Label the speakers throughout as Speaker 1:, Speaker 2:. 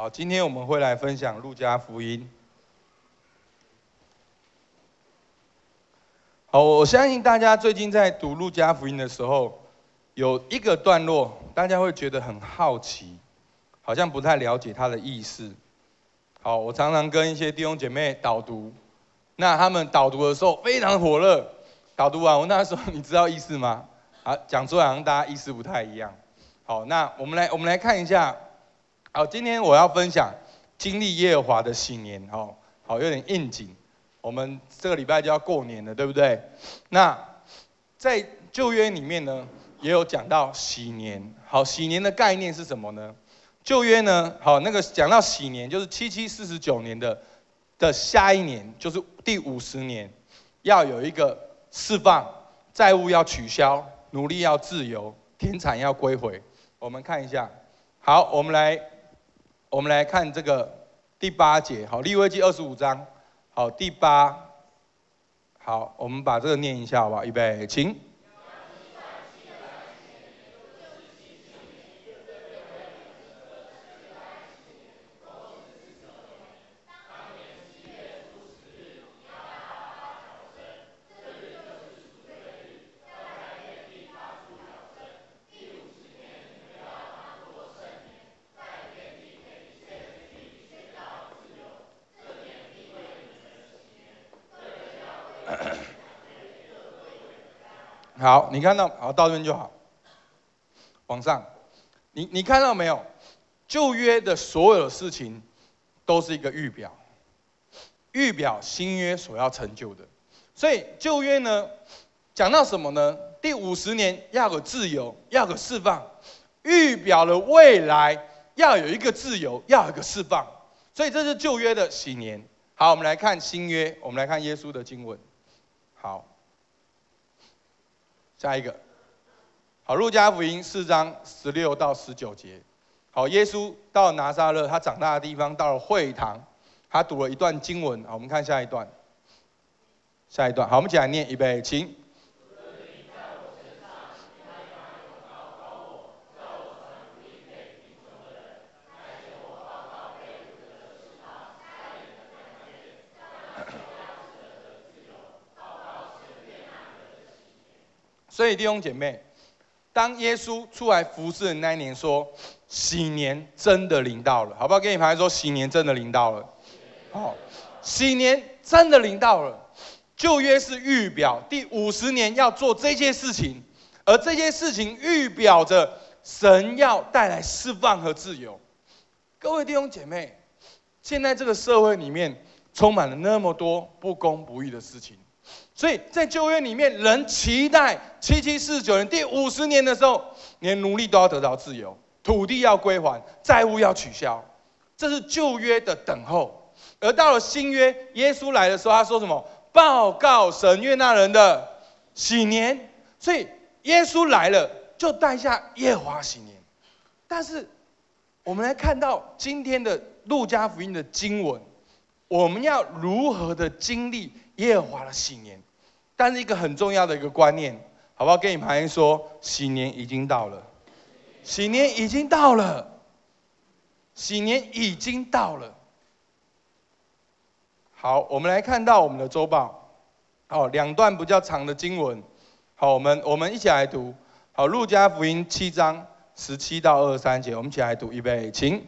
Speaker 1: 好，今天我们会来分享路加福音。好，我相信大家最近在读路加福音的时候，有一个段落，大家会觉得很好奇，好像不太了解它的意思。好，我常常跟一些弟兄姐妹导读，那他们导读的时候非常火热，导读完我那时候你知道意思吗？啊，讲出来好像大家意思不太一样。好，那我们来我们来看一下。好，今天我要分享经历耶和华的喜年。好，好有点应景。我们这个礼拜就要过年了，对不对？那在旧约里面呢，也有讲到喜年。好，喜年的概念是什么呢？旧约呢，好那个讲到喜年，就是七七四十九年的的下一年，就是第五十年，要有一个释放，债务要取消，奴隶要自由，田产要归回。我们看一下。好，我们来。我们来看这个第八节，好，利未记二十五章，好，第八，好，我们把这个念一下，好不好？预备，起。好，你看到好到这边就好。往上，你你看到没有？旧约的所有事情都是一个预表，预表新约所要成就的。所以旧约呢，讲到什么呢？第五十年要有自由，要有释放，预表了未来要有一个自由，要有一个释放。所以这是旧约的喜年。好，我们来看新约，我们来看耶稣的经文。好。下一个，好，路加福音四章十六到十九节，好，耶稣到拿撒勒，他长大的地方，到了会堂，他读了一段经文，好，我们看下一段，下一段，好，我们起来念，预备，请。所以弟兄姐妹，当耶稣出来服侍的那一年，说喜年真的临到了，好不好？跟你排说，喜年真的临到了。好，喜年真的临到了。旧约是预表第五十年要做这些事情，而这些事情预表着神要带来释放和自由。各位弟兄姐妹，现在这个社会里面充满了那么多不公不义的事情。所以在旧约里面，人期待七七四十九年第五十年的时候，连奴隶都要得到自由，土地要归还，债务要取消，这是旧约的等候。而到了新约，耶稣来的时候，他说什么？报告神悦纳人的喜年。所以耶稣来了，就带下耶华喜年。但是我们来看到今天的路加福音的经文，我们要如何的经历？耶和华的喜年，但是一个很重要的一个观念，好不好？跟你旁边说，喜年已经到了，喜年已经到了，喜年已经到了。好，我们来看到我们的周报，好，两段比较长的经文，好，我们我们一起来读，好，路加福音七章十七到二十三节，我们一起来读，预备，请。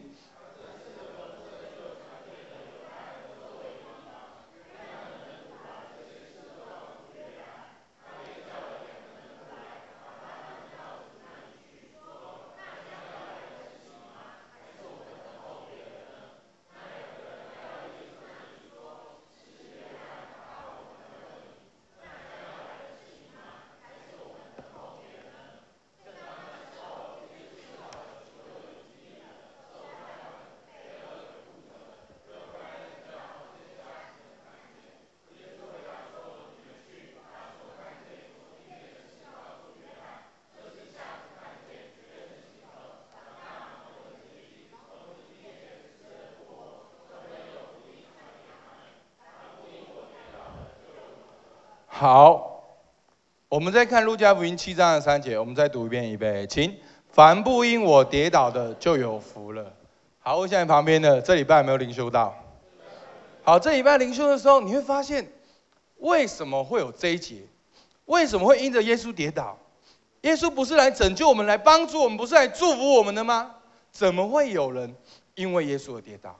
Speaker 1: 好，我们再看路加福音七章的三节，我们再读一遍，预备，请。凡不因我跌倒的，就有福了。好，我现在旁边的，这礼拜有没有灵修到？好，这礼拜灵修的时候，你会发现为什么会有这一节？为什么会因着耶稣跌倒？耶稣不是来拯救我们、来帮助我们，不是来祝福我们的吗？怎么会有人因为耶稣而跌倒？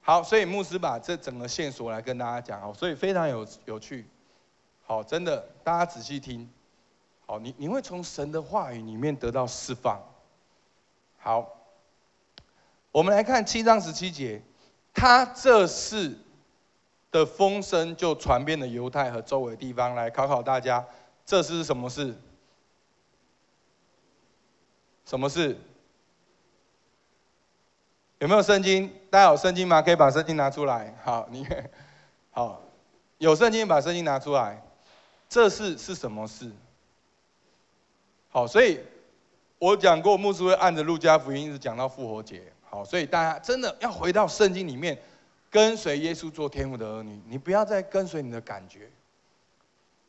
Speaker 1: 好，所以牧师把这整个线索来跟大家讲哦，所以非常有有趣。好，真的，大家仔细听。好，你你会从神的话语里面得到释放。好，我们来看七章十七节，他这事的风声就传遍了犹太和周围地方。来考考大家，这是什么事？什么事？有没有圣经？大家有圣经吗？可以把圣经拿出来。好，你 好，有圣经把圣经拿出来。这事是什么事？好，所以我讲过，牧师会按着路加福音一直讲到复活节。好，所以大家真的要回到圣经里面，跟随耶稣做天父的儿女。你不要再跟随你的感觉。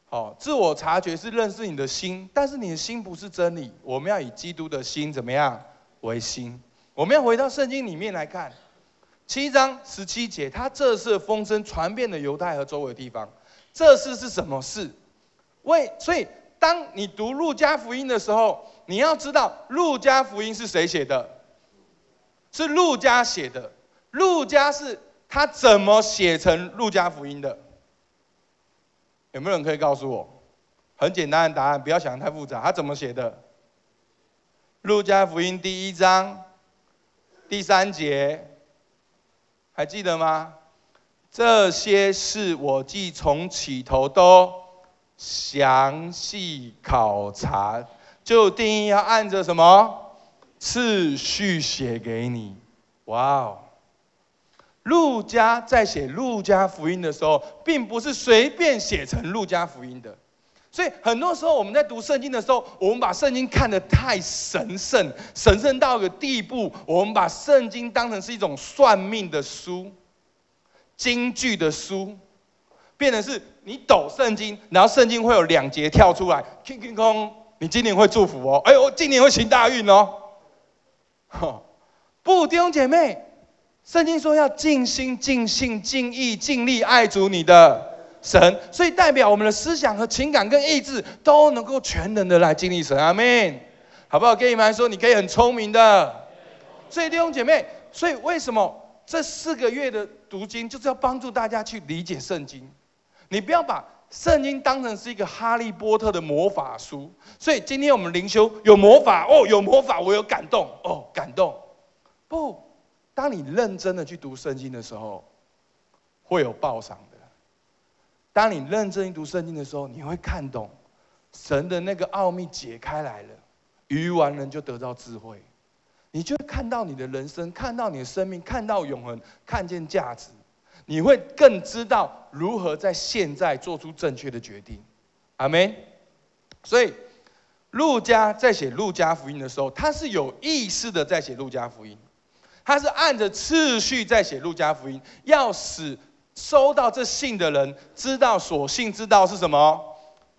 Speaker 1: 好，自我察觉是认识你的心，但是你的心不是真理。我们要以基督的心怎么样为心？我们要回到圣经里面来看，七章十七节，他这是风声传遍了犹太和周围地方。这事是什么事？为所以，当你读路加福音的时候，你要知道路加福音是谁写的？是路加写的。路加是他怎么写成路加福音的？有没有人可以告诉我？很简单的答案，不要想太复杂。他怎么写的？《路加福音》第一章第三节，还记得吗？这些事我既从起头都详细考察，就定义要按着什么次序写给你。哇哦！路加在写路加福音的时候，并不是随便写成路加福音的，所以很多时候我们在读圣经的时候，我们把圣经看得太神圣，神圣到一个地步，我们把圣经当成是一种算命的书、京剧的书，变成是你抖圣经，然后圣经会有两节跳出来，空空空，你今年会祝福哦，哎呦，今年会行大运哦，不，弟兄姐妹。圣经说要尽心、尽性、尽意、尽力爱主你的神，所以代表我们的思想和情感跟意志都能够全能的来经历神。阿门，好不好？跟你们来说，你可以很聪明的。所以弟兄姐妹，所以为什么这四个月的读经就是要帮助大家去理解圣经？你不要把圣经当成是一个哈利波特的魔法书。所以今天我们灵修有魔法哦，有魔法，我有感动哦，感动不？当你认真的去读圣经的时候，会有报赏的。当你认真读圣经的时候，你会看懂神的那个奥秘解开来了，愚顽人就得到智慧，你就看到你的人生，看到你的生命，看到永恒，看见价值，你会更知道如何在现在做出正确的决定。阿门。所以，路加在写路加福音的时候，他是有意识的在写路加福音。他是按着次序在写路加福音，要使收到这信的人知道所信之道是什么，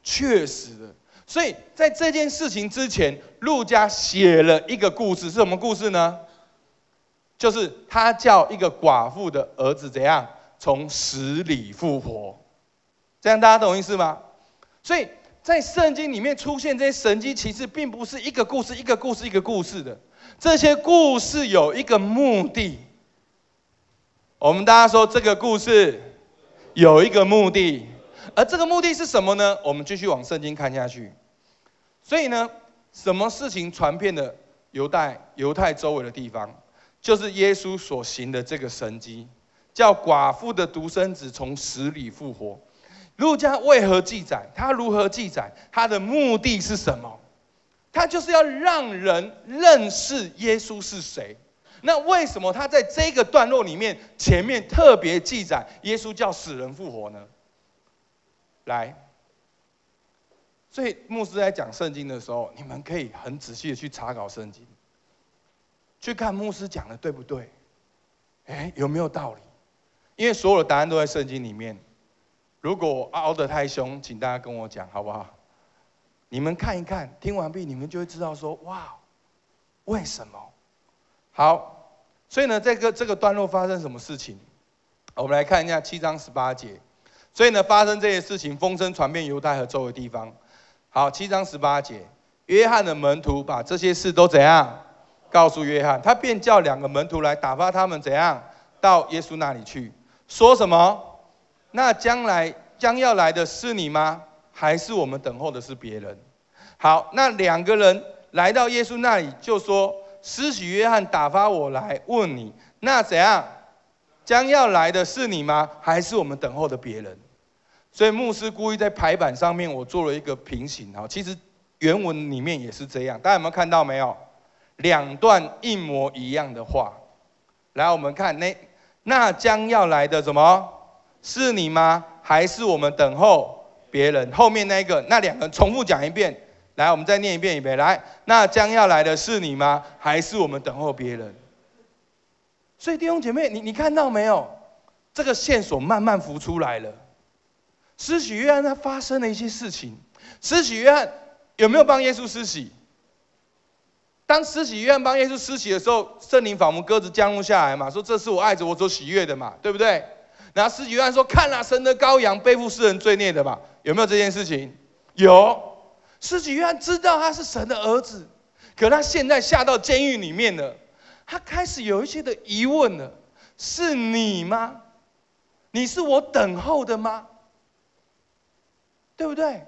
Speaker 1: 确实的。所以在这件事情之前，路加写了一个故事，是什么故事呢？就是他叫一个寡妇的儿子怎样从死里复活，这样大家懂意思吗？所以在圣经里面出现这些神迹奇事，并不是一个故事一个故事一个故事的。这些故事有一个目的，我们大家说这个故事有一个目的，而这个目的是什么呢？我们继续往圣经看下去。所以呢，什么事情传遍了犹太犹太周围的地方，就是耶稣所行的这个神迹，叫寡妇的独生子从死里复活。路加为何记载？他如何记载？他的目的是什么？他就是要让人认识耶稣是谁。那为什么他在这个段落里面前面特别记载耶稣叫死人复活呢？来，所以牧师在讲圣经的时候，你们可以很仔细的去查考圣经，去看牧师讲的对不对？哎，有没有道理？因为所有的答案都在圣经里面。如果凹得太凶，请大家跟我讲，好不好？你们看一看，听完毕，你们就会知道说，哇，为什么？好，所以呢，这个这个段落发生什么事情？我们来看一下七章十八节。所以呢，发生这些事情，风声传遍犹太和周围地方。好，七章十八节，约翰的门徒把这些事都怎样告诉约翰，他便叫两个门徒来打发他们怎样到耶稣那里去，说什么？那将来将要来的是你吗？还是我们等候的是别人？好，那两个人来到耶稣那里，就说：施洗约翰打发我来问你，那怎样？将要来的是你吗？还是我们等候的别人？所以牧师故意在排版上面我做了一个平行啊，其实原文里面也是这样，大家有没有看到没有？两段一模一样的话，来我们看那那将要来的什么？是你吗？还是我们等候别人？后面那个那两个重复讲一遍，来我们再念一遍一遍，来那将要来的是你吗？还是我们等候别人？所以弟兄姐妹，你你看到没有？这个线索慢慢浮出来了。施洗约翰他发生了一些事情。施洗约翰有没有帮耶稣施洗？当施洗约翰帮耶稣施洗的时候，圣灵仿佛鸽子降落下来嘛，说这是我爱着，我所喜悦的嘛，对不对？然后施洗约翰说：“看了神的羔羊，背负世人罪孽的嘛。”有没有这件事情？有。施洗约翰知道他是神的儿子，可他现在下到监狱里面了，他开始有一些的疑问了：是你吗？你是我等候的吗？对不对？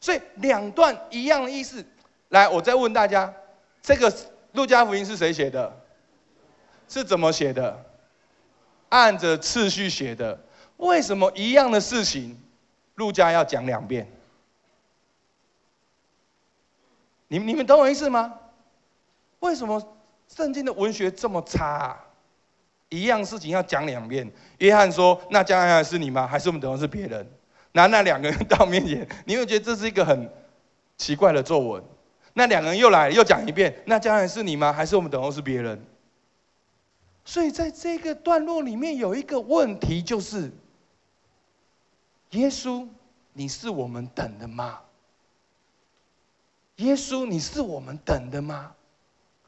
Speaker 1: 所以两段一样的意思。来，我再问大家，这个路加福音是谁写的？是怎么写的？按着次序写的。为什么一样的事情，路加要讲两遍？你你们懂我意思吗？为什么圣经的文学这么差？一样事情要讲两遍。约翰说：“那将来是你吗？还是我们等的是别人？”拿那两个人到面前，你会觉得这是一个很奇怪的作文。那两个人又来又讲一遍，那将来是你吗？还是我们等候是别人？所以在这个段落里面有一个问题，就是耶稣，你是我们等的吗？耶稣，你是我们等的吗？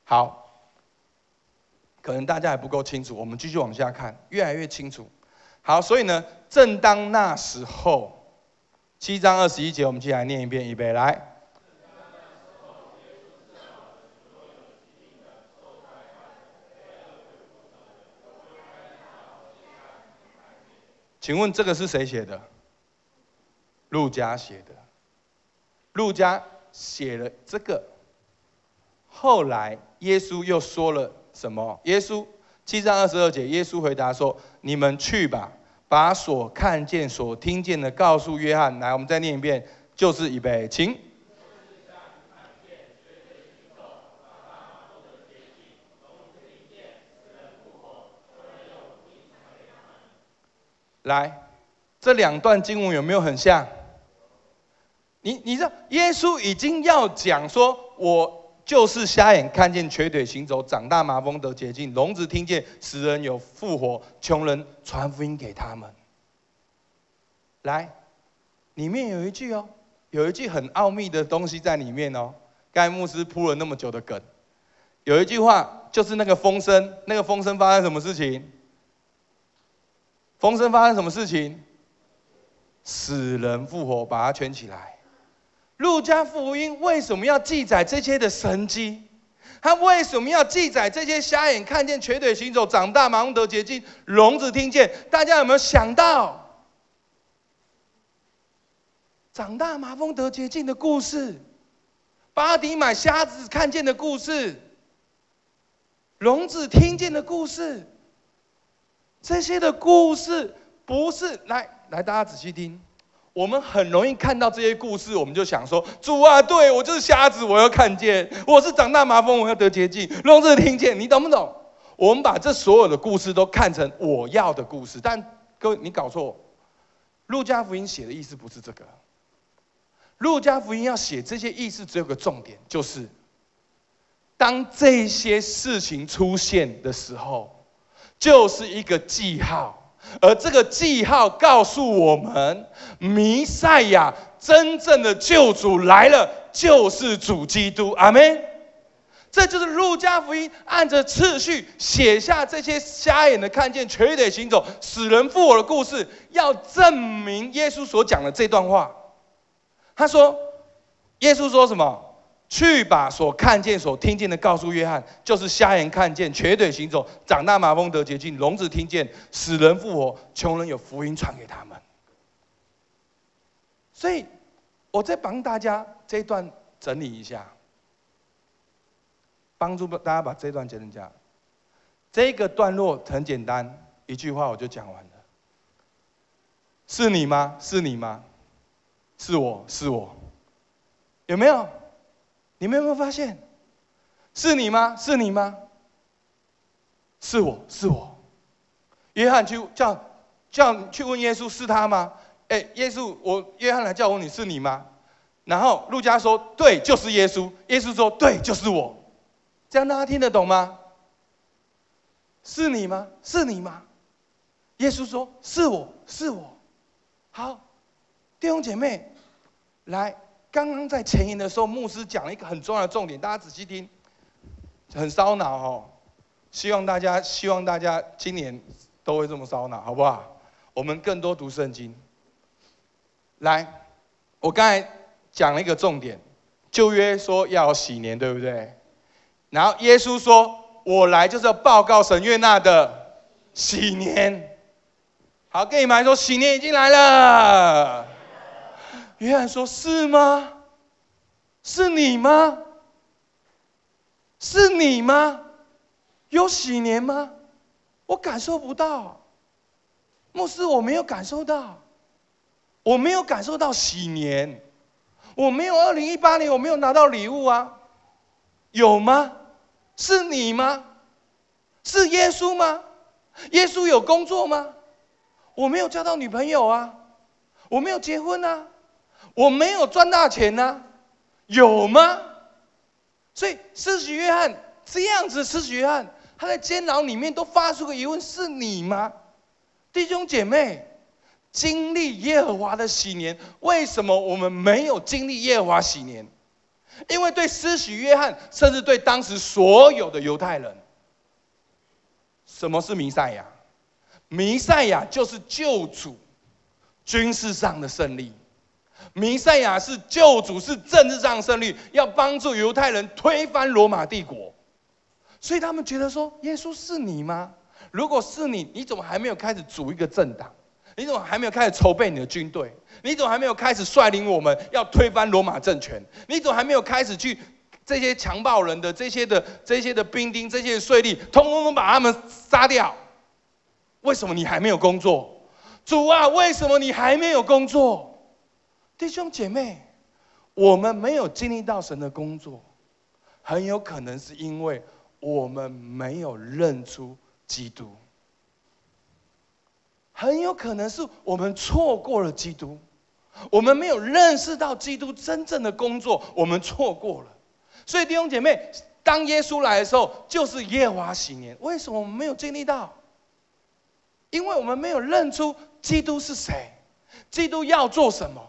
Speaker 1: 好，可能大家还不够清楚，我们继续往下看，越来越清楚。好，所以呢，正当那时候。七章二十一节，我们起来念一遍，预备来。请问这个是谁写的？路加写的。路加写了这个。后来耶稣又说了什么？耶稣七章二十二节，耶稣回答说：“你们去吧。”把所看见、所听见的告诉约翰。来，我们再念一遍，就是预备，请。来，这两段经文有没有很像？你你知道，耶稣已经要讲说，我。就是瞎眼看见，瘸腿行走，长大麻风得洁净，聋子听见，死人有复活，穷人传福音给他们。来，里面有一句哦，有一句很奥秘的东西在里面哦。刚才牧师铺了那么久的梗，有一句话就是那个风声，那个风声发生什么事情？风声发生什么事情？死人复活，把它圈起来。路加福音为什么要记载这些的神迹？他为什么要记载这些瞎眼看见、瘸腿行走、长大盲得洁净、聋子听见？大家有没有想到长大麻风得洁净的故事？巴迪买瞎子看见的故事？聋子听见的故事？这些的故事不是来来，大家仔细听。我们很容易看到这些故事，我们就想说：主啊，对我就是瞎子，我要看见；我是长大麻风，我要得洁净；聋子听见，你懂不懂？我们把这所有的故事都看成我要的故事，但各位你搞错。路加福音写的意思不是这个。路加福音要写这些意思，只有个重点，就是当这些事情出现的时候，就是一个记号。而这个记号告诉我们，弥赛亚真正的救主来了，就是主基督。阿门。这就是路加福音按着次序写下这些瞎眼的看见、瘸腿行走、死人复活的故事，要证明耶稣所讲的这段话。他说：“耶稣说什么？去把所看见、所听见的告诉约翰，就是瞎眼看见、瘸腿行走、长大麻风得洁净、聋子听见、死人复活、穷人有福音传给他们。”所以，我再帮大家这一段整理一下，帮助大家把这段整理一下。这个段落很简单，一句话我就讲完了。是你吗？是你吗？是我是我，有没有？你们有没有发现？是你吗？是你吗？是我是我。约翰去叫叫去问耶稣是他吗？哎，耶稣，我约翰来叫我，你是你吗？然后路加说，对，就是耶稣。耶稣说，对，就是我。这样大家听得懂吗？是你吗？是你吗？耶稣说，是我是我。好。弟兄姐妹，来，刚刚在前言的时候，牧师讲了一个很重要的重点，大家仔细听，很烧脑哦。希望大家，希望大家今年都会这么烧脑，好不好？我们更多读圣经。来，我刚才讲了一个重点，旧约说要喜年，对不对？然后耶稣说，我来就是要报告神悦纳的喜年。好，跟你们说，喜年已经来了。约翰说：“是吗？是你吗？是你吗？有喜年吗？我感受不到。牧师，我没有感受到，我没有感受到喜年，我没有二零一八年我没有拿到礼物啊，有吗？是你吗？是耶稣吗？耶稣有工作吗？我没有交到女朋友啊，我没有结婚啊。”我没有赚大钱呢，有吗？所以施洗约翰这样子，施洗约翰他在监牢里面都发出个疑问：是你吗？弟兄姐妹，经历耶和华的喜年，为什么我们没有经历耶和华喜年？因为对施洗约翰，甚至对当时所有的犹太人，什么是弥赛亚？弥赛亚就是救主，军事上的胜利。弥赛亚是救主，是政治上胜利，要帮助犹太人推翻罗马帝国。所以他们觉得说：“耶稣是你吗？如果是你，你怎么还没有开始组一个政党？你怎么还没有开始筹备你的军队？你怎么还没有开始率领我们要推翻罗马政权？你怎么还没有开始去这些强暴人的这些的这些的兵丁、这些税吏，通通通把他们杀掉？为什么你还没有工作？主啊，为什么你还没有工作？”弟兄姐妹，我们没有经历到神的工作，很有可能是因为我们没有认出基督，很有可能是我们错过了基督，我们没有认识到基督真正的工作，我们错过了。所以弟兄姐妹，当耶稣来的时候，就是耶华喜年。为什么我们没有经历到？因为我们没有认出基督是谁，基督要做什么。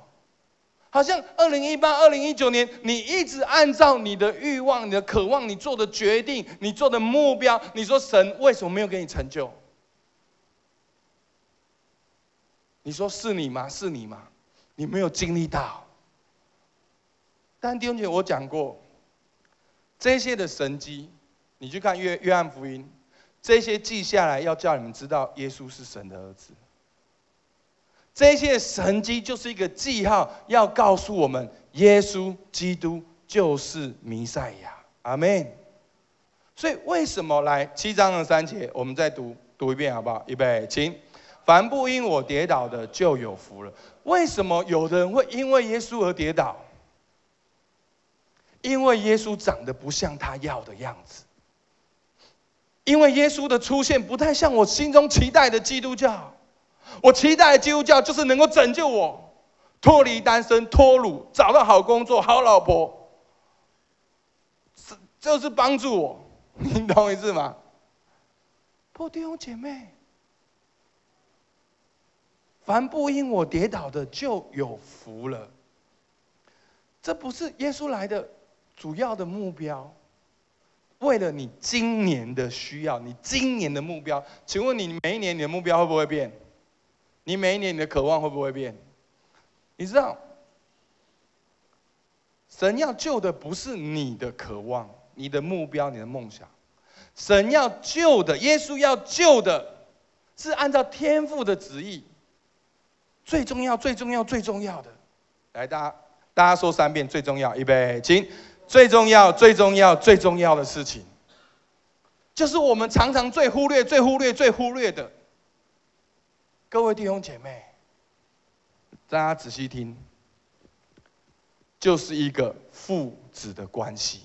Speaker 1: 好像二零一八、二零一九年，你一直按照你的欲望、你的渴望、你做的决定、你做的目标，你说神为什么没有给你成就？你说是你吗？是你吗？你没有经历到。但弟兄姐，我讲过，这些的神迹，你去看约约翰福音，这些记下来，要叫你们知道耶稣是神的儿子。这些神迹就是一个记号，要告诉我们，耶稣基督就是弥赛亚。阿门。所以为什么来七章的三节，我们再读读一遍好不好？预备，请。凡不因我跌倒的，就有福了。为什么有的人会因为耶稣而跌倒？因为耶稣长得不像他要的样子。因为耶稣的出现不太像我心中期待的基督教。我期待基督教就是能够拯救我，脱离单身、脱乳，找到好工作、好老婆，是就是帮助我，你懂我意思吗？不，弟兄姐妹，凡不因我跌倒的，就有福了。这不是耶稣来的主要的目标，为了你今年的需要，你今年的目标，请问你每一年你的目标会不会变？你每一年你的渴望会不会变？你知道，神要救的不是你的渴望、你的目标、你的梦想，神要救的，耶稣要救的，是按照天父的旨意。最重要、最重要、最重要的，来，大家大家说三遍，最重要，预备，请。最重要、最重要、最重要的事情，就是我们常常最忽略、最忽略、最忽略的。各位弟兄姐妹，大家仔细听，就是一个父子的关系。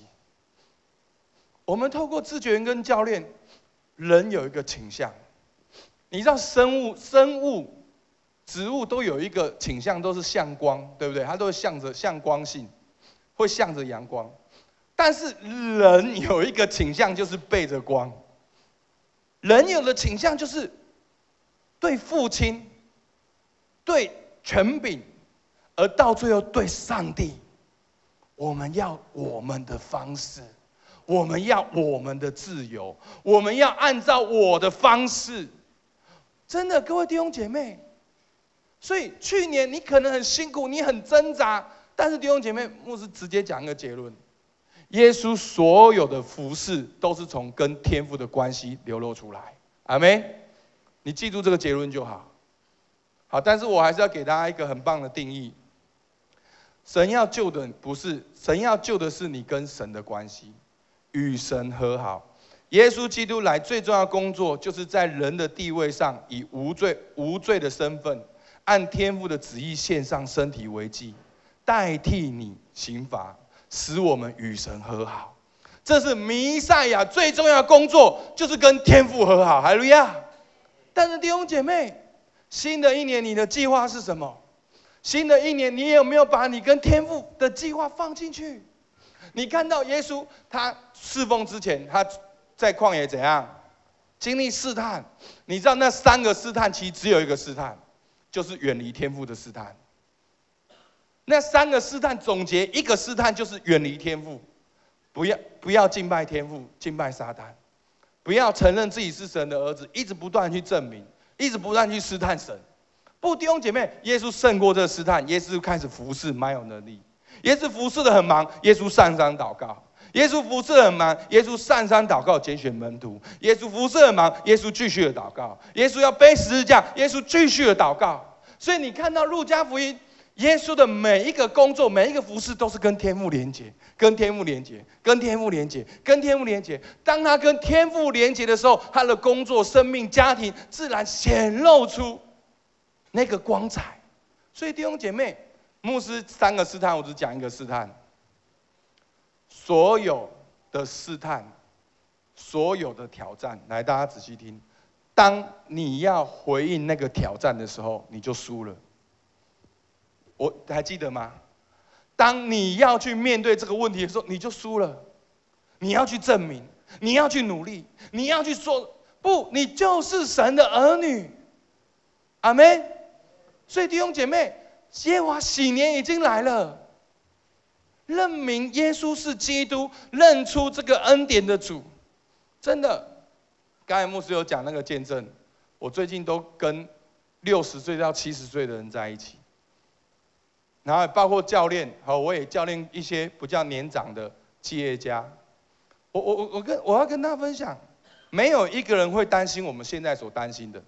Speaker 1: 我们透过自觉跟教练，人有一个倾向，你知道生物、生物、植物都有一个倾向，都是向光，对不对？它都会向着向光性。会向着阳光，但是人有一个倾向，就是背着光。人有的倾向就是对父亲、对权柄，而到最后对上帝，我们要我们的方式，我们要我们的自由，我们要按照我的方式。真的，各位弟兄姐妹，所以去年你可能很辛苦，你很挣扎。但是弟兄姐妹，牧师直接讲一个结论：耶稣所有的服饰都是从跟天父的关系流露出来。阿门。你记住这个结论就好。好，但是我还是要给大家一个很棒的定义：神要救的不是神要救的是你跟神的关系，与神和好。耶稣基督来最重要的工作，就是在人的地位上，以无罪无罪的身份，按天父的旨意献上身体为祭。代替你刑罚，使我们与神和好，这是弥赛亚最重要的工作，就是跟天父和好。哈利亚！但是弟兄姐妹，新的一年你的计划是什么？新的一年你有没有把你跟天父的计划放进去？你看到耶稣他侍奉之前，他在旷野怎样经历试探？你知道那三个试探其只有一个试探，就是远离天父的试探。那三个试探总结一个试探就是远离天赋，不要不要敬拜天赋，敬拜撒旦，不要承认自己是神的儿子，一直不断去证明，一直不断去试探神。不弟兄姐妹，耶稣胜过这个试探，耶稣开始服侍，蛮有能力。耶稣服侍的很忙，耶稣上山祷告。耶稣服侍很忙，耶稣上山祷告拣选门徒。耶稣服侍很忙，耶稣继续的祷告。耶稣要背十字架，耶稣继续的祷告。所以你看到路加福音。耶稣的每一个工作，每一个服饰，都是跟天赋连接，跟天赋连接，跟天赋连接，跟天赋连接。当他跟天赋连接的时候，他的工作、生命、家庭自然显露出那个光彩。所以弟兄姐妹，牧师三个试探，我只讲一个试探。所有的试探，所有的挑战，来，大家仔细听。当你要回应那个挑战的时候，你就输了。我还记得吗？当你要去面对这个问题的时候，你就输了。你要去证明，你要去努力，你要去说不，你就是神的儿女。阿门。所以弟兄姐妹，耶和华喜年已经来了。认明耶稣是基督，认出这个恩典的主，真的。刚才牧师有讲那个见证，我最近都跟六十岁到七十岁的人在一起。然后包括教练，好，我也教练一些不叫年长的企业家。我我我我跟我要跟他分享，没有一个人会担心我们现在所担心的。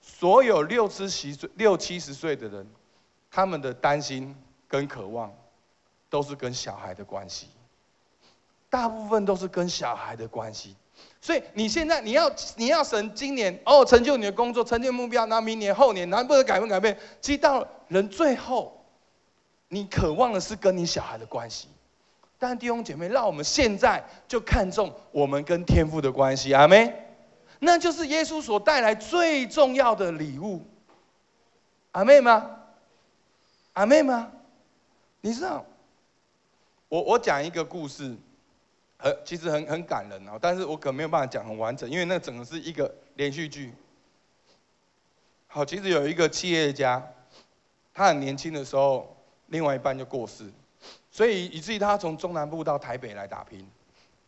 Speaker 1: 所有六七十岁、六七十岁的人，他们的担心跟渴望，都是跟小孩的关系。大部分都是跟小孩的关系。所以你现在你要你要神今年哦成就你的工作成就目标，那明年后年难不能改变改变？其实到人最后，你渴望的是跟你小孩的关系。但弟兄姐妹，让我们现在就看重我们跟天父的关系，阿妹，那就是耶稣所带来最重要的礼物，阿妹吗？阿妹吗？你知道，我我讲一个故事。很其实很很感人啊，但是我可没有办法讲很完整，因为那整个是一个连续剧。好，其实有一个企业家，他很年轻的时候，另外一半就过世，所以以至于他从中南部到台北来打拼。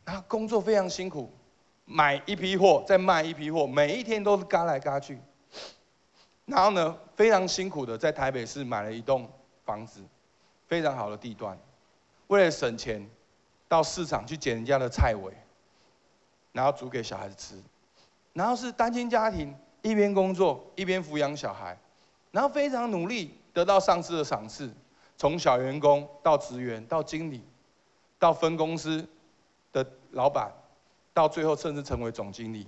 Speaker 1: 然后工作非常辛苦，买一批货再卖一批货，每一天都是嘎来嘎去。然后呢，非常辛苦的在台北市买了一栋房子，非常好的地段。为了省钱，到市场去捡人家的菜尾，然后煮给小孩子吃。然后是单亲家庭，一边工作一边抚养小孩，然后非常努力得到上司的赏识，从小员工到职员到经理，到分公司的老板，到最后甚至成为总经理。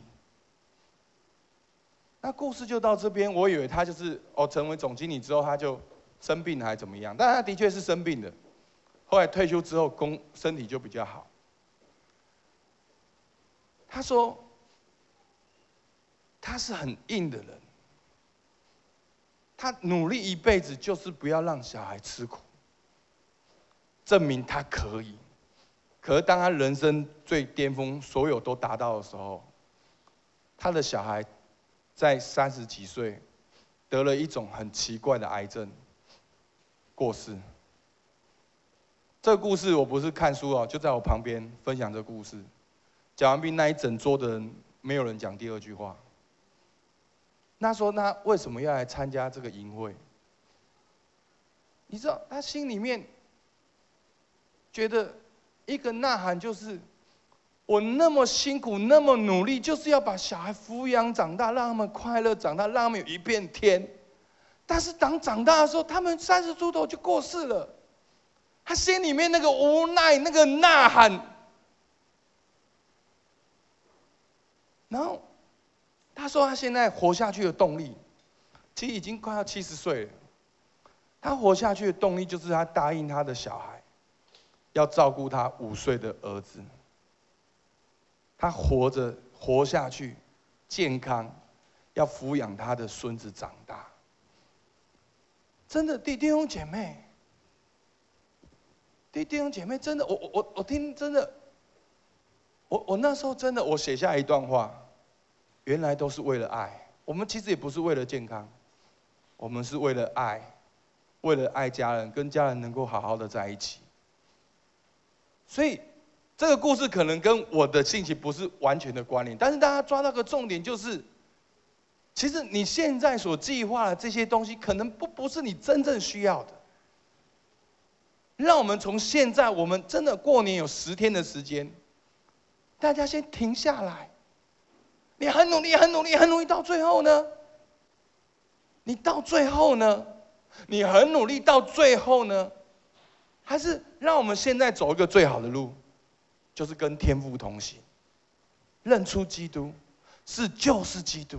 Speaker 1: 那故事就到这边，我以为他就是哦，成为总经理之后他就生病还怎么样？但他的确是生病的，后来退休之后工身体就比较好。他说他是很硬的人，他努力一辈子就是不要让小孩吃苦，证明他可以。可是当他人生最巅峰，所有都达到的时候，他的小孩。在三十几岁，得了一种很奇怪的癌症，过世。这个故事我不是看书哦，就在我旁边分享这个故事。讲完病那一整桌的人，没有人讲第二句话。那说那为什么要来参加这个营会？你知道他心里面觉得一个呐喊就是。我那么辛苦，那么努力，就是要把小孩抚养长大，让他们快乐长大，让他们有一片天。但是当长大的时候，他们三十出头就过世了。他心里面那个无奈，那个呐喊。然后他说，他现在活下去的动力，其实已经快要七十岁了。他活下去的动力，就是他答应他的小孩，要照顾他五岁的儿子。他活着活下去，健康，要抚养他的孙子长大。真的弟弟兄姐妹，弟弟兄姐妹，真的，我我我我听真的，我我那时候真的，我写下一段话，原来都是为了爱。我们其实也不是为了健康，我们是为了爱，为了爱家人，跟家人能够好好的在一起。所以。这个故事可能跟我的兴趣不是完全的关联，但是大家抓到个重点就是，其实你现在所计划的这些东西，可能不不是你真正需要的。让我们从现在，我们真的过年有十天的时间，大家先停下来。你很努力，很努力，很努力，到最后呢？你到最后呢？你很努力到最后呢？还是让我们现在走一个最好的路？就是跟天父同行，认出基督是就是基督。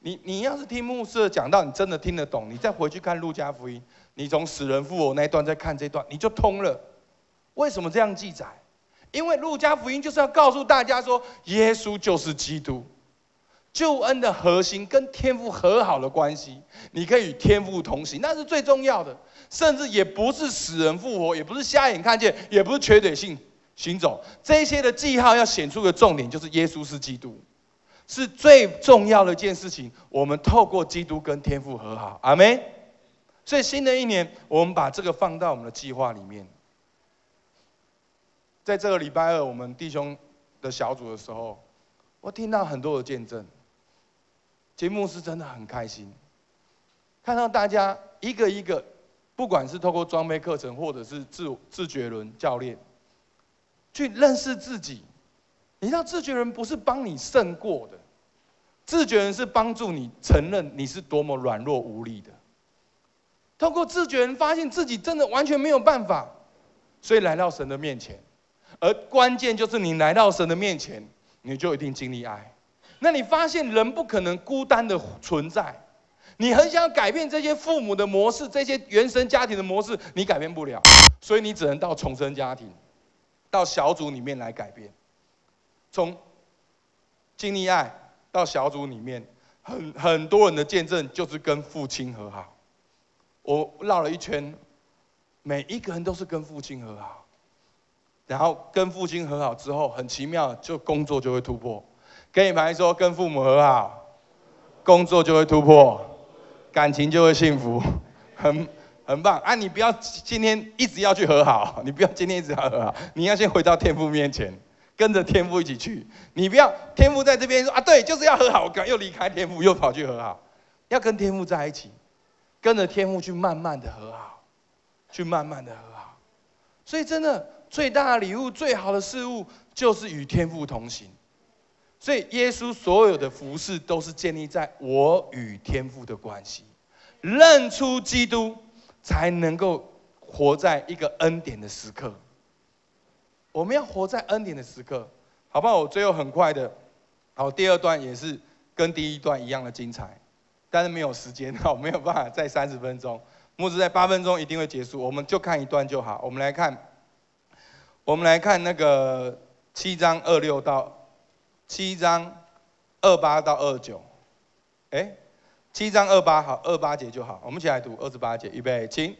Speaker 1: 你你要是听牧师讲到，你真的听得懂，你再回去看路加福音，你从死人复活那一段再看这段，你就通了。为什么这样记载？因为路加福音就是要告诉大家说，耶稣就是基督，救恩的核心跟天父和好的关系，你可以与天父同行，那是最重要的。甚至也不是死人复活，也不是瞎眼看见，也不是瘸腿性。行走这些的记号要显出的重点，就是耶稣是基督，是最重要的一件事情。我们透过基督跟天父和好，阿门。所以新的一年，我们把这个放到我们的计划里面。在这个礼拜二，我们弟兄的小组的时候，我听到很多的见证，节目是真的很开心，看到大家一个一个，不管是透过装备课程，或者是自自觉轮教练。去认识自己，你知道自觉人不是帮你胜过的，自觉人是帮助你承认你是多么软弱无力的。通过自觉人发现自己真的完全没有办法，所以来到神的面前。而关键就是你来到神的面前，你就一定经历爱。那你发现人不可能孤单的存在，你很想改变这些父母的模式，这些原生家庭的模式，你改变不了，所以你只能到重生家庭。到小组里面来改变，从经历爱到小组里面，很很多人的见证就是跟父亲和好。我绕了一圈，每一个人都是跟父亲和好，然后跟父亲和好之后，很奇妙，就工作就会突破。跟你牌说，跟父母和好，工作就会突破，感情就会幸福，很。很棒啊！你不要今天一直要去和好，你不要今天一直要和好，你要先回到天父面前，跟着天父一起去。你不要天父在这边说啊，对，就是要和好，我又离开天父，又跑去和好。要跟天父在一起，跟着天父去慢慢的和好，去慢慢的和好。所以真的最大的礼物、最好的事物，就是与天父同行。所以耶稣所有的服饰都是建立在我与天父的关系，认出基督，才能够活在一个恩典的时刻。我们要活在恩典的时刻，好不好？我最后很快的，好，第二段也是跟第一段一样的精彩，但是没有时间，好，没有办法在三十分钟，牧师在八分钟一定会结束，我们就看一段就好。我们来看，我们来看那个七章二六到。七章二八到二九，哎，七章二八好，二八节就好。我们一起来读二十八节，预备，起。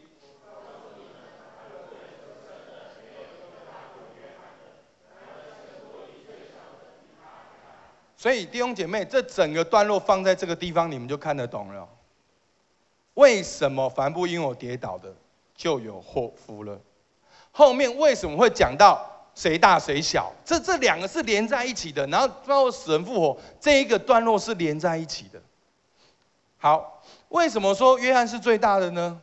Speaker 1: 所以弟兄姐妹，这整个段落放在这个地方，你们就看得懂了。为什么凡不因我跌倒的，就有祸福了？后面为什么会讲到？谁大谁小？这这两个是连在一起的，然后包括死人复活这一个段落是连在一起的。好，为什么说约翰是最大的呢？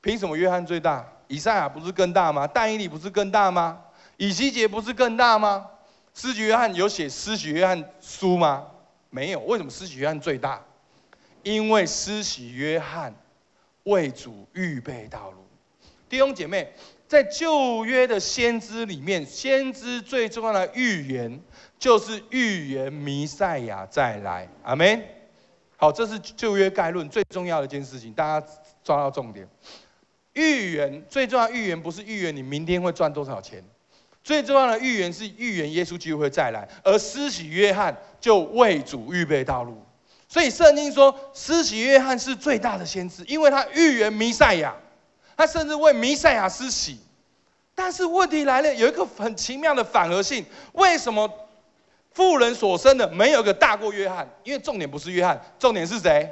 Speaker 1: 凭什么约翰最大？以赛亚不是更大吗？但以理不是更大吗？以西结不是更大吗？施洗约翰有写施洗约翰书吗？没有。为什么施洗约翰最大？因为施洗约翰为主预备道路。弟兄姐妹。在旧约的先知里面，先知最重要的预言就是预言弥赛亚再来。阿门。好，这是旧约概论最重要的一件事情，大家抓到重点。预言最重要预言不是预言你明天会赚多少钱，最重要的预言是预言耶稣基督会再来，而施洗约翰就为主预备道路。所以圣经说，施洗约翰是最大的先知，因为他预言弥赛亚。他甚至为弥赛亚施洗，但是问题来了，有一个很奇妙的反而性。为什么妇人所生的没有一个大过约翰？因为重点不是约翰，重点是谁？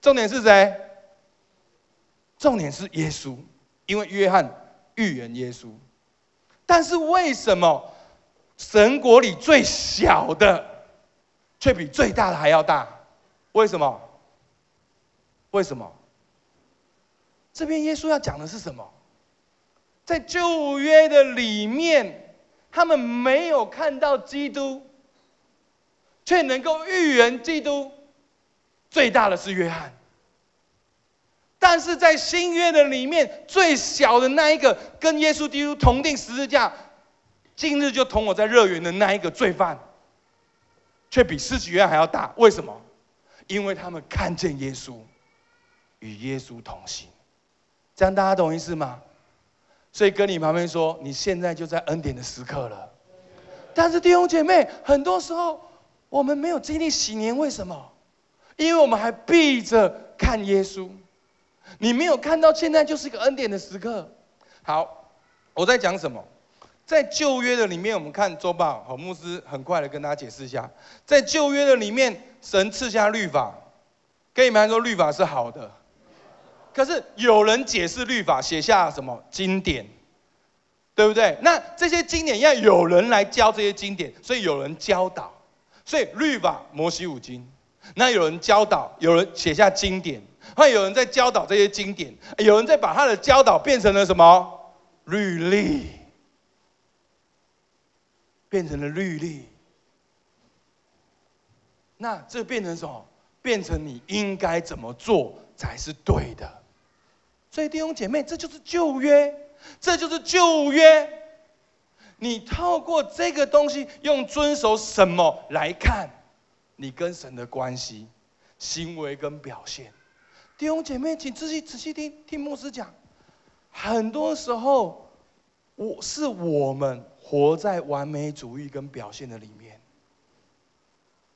Speaker 1: 重点是谁？重点是耶稣，因为约翰预言耶稣。但是为什么神国里最小的却比最大的还要大？为什么？为什么？这边耶稣要讲的是什么？在旧约的里面，他们没有看到基督，却能够预言基督。最大的是约翰，但是在新约的里面，最小的那一个跟耶稣基督同定十字架，今日就同我在乐园的那一个罪犯，却比施洗约还要大。为什么？因为他们看见耶稣，与耶稣同行。这样大家懂意思吗？所以跟你旁边说，你现在就在恩典的时刻了。但是弟兄姐妹，很多时候我们没有经历喜年，为什么？因为我们还闭着看耶稣。你没有看到现在就是一个恩典的时刻。好，我在讲什么？在旧约的里面，我们看周报，好，牧师很快的跟大家解释一下，在旧约的里面，神赐下律法，跟你们说律法是好的。可是有人解释律法，写下什么经典，对不对？那这些经典要有人来教这些经典，所以有人教导，所以律法摩西五经。那有人教导，有人写下经典，会有人在教导这些经典，有人在把他的教导变成了什么律例，变成了律例。那这变成什么？变成你应该怎么做才是对的？所以弟兄姐妹，这就是旧约，这就是旧约。你透过这个东西，用遵守什么来看你跟神的关系、行为跟表现？弟兄姐妹，请仔细仔细听听牧师讲。很多时候，我是我们活在完美主义跟表现的里面。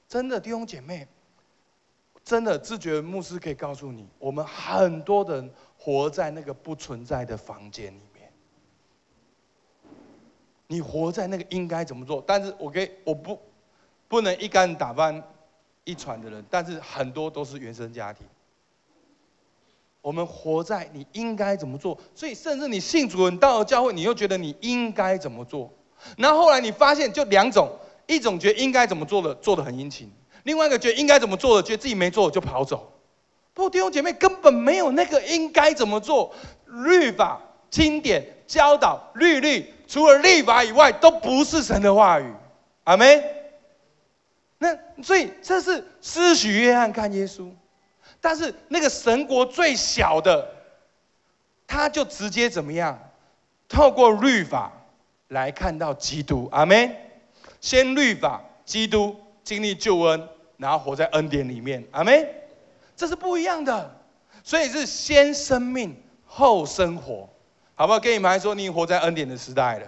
Speaker 1: 真的，弟兄姐妹，真的自觉牧师可以告诉你，我们很多人。活在那个不存在的房间里面，你活在那个应该怎么做？但是我给我不不能一竿打翻一船的人，但是很多都是原生家庭。我们活在你应该怎么做，所以甚至你信主人到了教会，你又觉得你应该怎么做？然后后来你发现就两种，一种觉得应该怎么做的做的很殷勤，另外一个觉得应该怎么做的觉得自己没做就跑走。不，弟兄姐妹根本没有那个应该怎么做，律法、经典、教导、律律，除了律法以外都不是神的话语。阿门。那所以这是施许约翰看耶稣，但是那个神国最小的，他就直接怎么样，透过律法来看到基督。阿门。先律法，基督经历救恩，然后活在恩典里面。阿门。这是不一样的，所以是先生命后生活，好不好？跟你们来说，你活在恩典的时代了。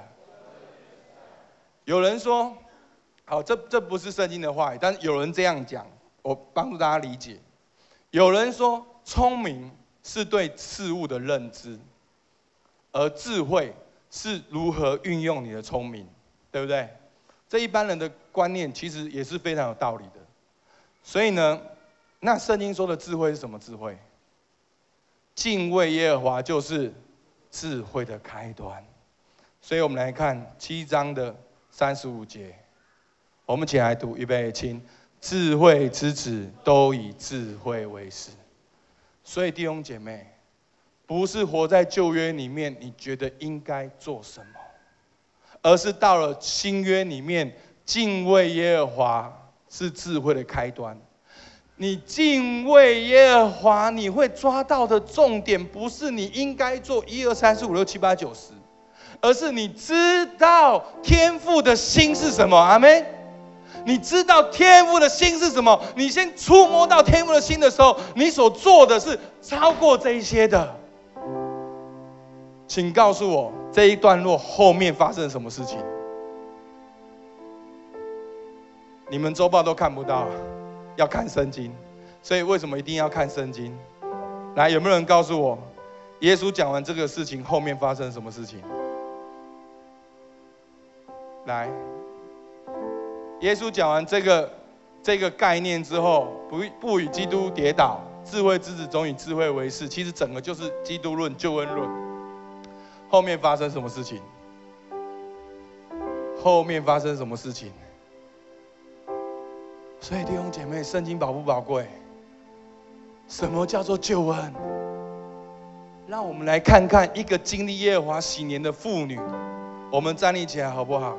Speaker 1: 有人说，好，这这不是圣经的话语，但有人这样讲，我帮助大家理解。有人说，聪明是对事物的认知，而智慧是如何运用你的聪明，对不对？这一般人的观念其实也是非常有道理的。所以呢？那圣经说的智慧是什么智慧？敬畏耶和华就是智慧的开端。所以我们来看七章的三十五节，我们起来读，预备，请智慧之子都以智慧为师。所以弟兄姐妹，不是活在旧约里面，你觉得应该做什么，而是到了新约里面，敬畏耶和华是智慧的开端。你敬畏耶和华，你会抓到的重点不是你应该做一二三四五六七八九十，而是你知道天父的心是什么。阿门。你知道天父的心是什么？你先触摸到天父的心的时候，你所做的是超过这一些的。请告诉我这一段落后面发生什么事情？你们周报都看不到。要看圣经，所以为什么一定要看圣经？来，有没有人告诉我，耶稣讲完这个事情后面发生什么事情？来，耶稣讲完这个这个概念之后，不不与基督跌倒，智慧之子总以智慧为事。其实整个就是基督论、救恩论。后面发生什么事情？后面发生什么事情？所以弟兄姐妹，圣经宝不宝贵？什么叫做救恩？让我们来看看一个经历耶和华喜年的妇女。我们站立起来好不好？